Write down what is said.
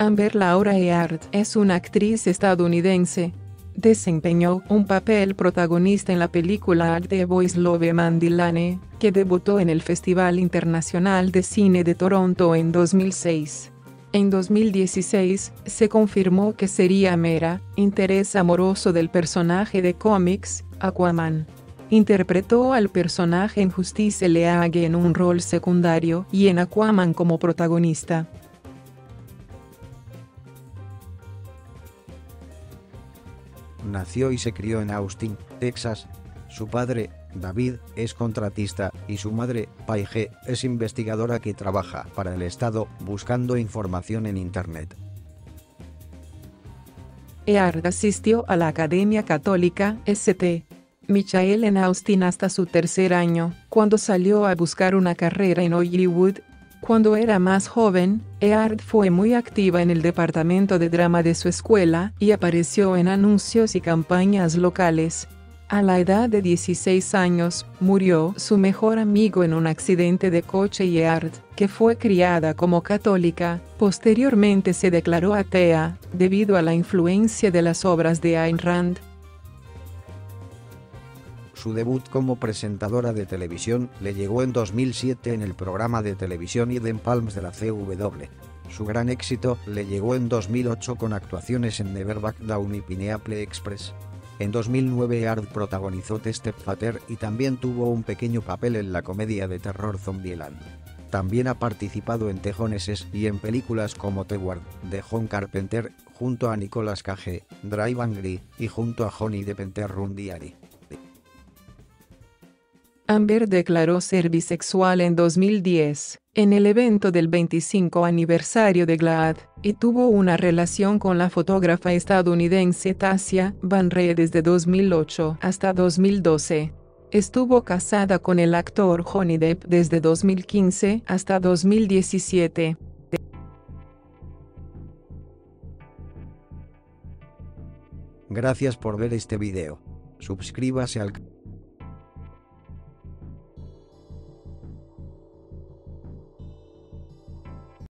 Amber Laura Eard es una actriz estadounidense. Desempeñó un papel protagonista en la película The Boys Love Mandilane, que debutó en el Festival Internacional de Cine de Toronto en 2006. En 2016, se confirmó que sería Mera, interés amoroso del personaje de cómics, Aquaman. Interpretó al personaje en Justice League en un rol secundario y en Aquaman como protagonista. Nació y se crió en Austin, Texas. Su padre, David, es contratista y su madre, Paige, es investigadora que trabaja para el Estado buscando información en Internet. Eard asistió a la Academia Católica St. Michael en Austin hasta su tercer año, cuando salió a buscar una carrera en Hollywood cuando era más joven, Eard fue muy activa en el departamento de drama de su escuela y apareció en anuncios y campañas locales. A la edad de 16 años, murió su mejor amigo en un accidente de coche y Eard, que fue criada como católica, posteriormente se declaró atea, debido a la influencia de las obras de Ayn Rand, su debut como presentadora de televisión le llegó en 2007 en el programa de televisión Eden Palms de la CW. Su gran éxito le llegó en 2008 con actuaciones en Never Back Down y Pineapple Express. En 2009 Ard protagonizó Stepfather y también tuvo un pequeño papel en la comedia de terror Zombieland. También ha participado en Tejoneses y en películas como The Ward, de John Carpenter, junto a Nicolas Cage, Drive Angry, y junto a Johnny Penter Run Diary. Amber declaró ser bisexual en 2010, en el evento del 25 aniversario de GLAAD, y tuvo una relación con la fotógrafa estadounidense Tasia Van Rey desde 2008 hasta 2012. Estuvo casada con el actor Johnny Depp desde 2015 hasta 2017. Gracias por ver este video. Suscríbase al canal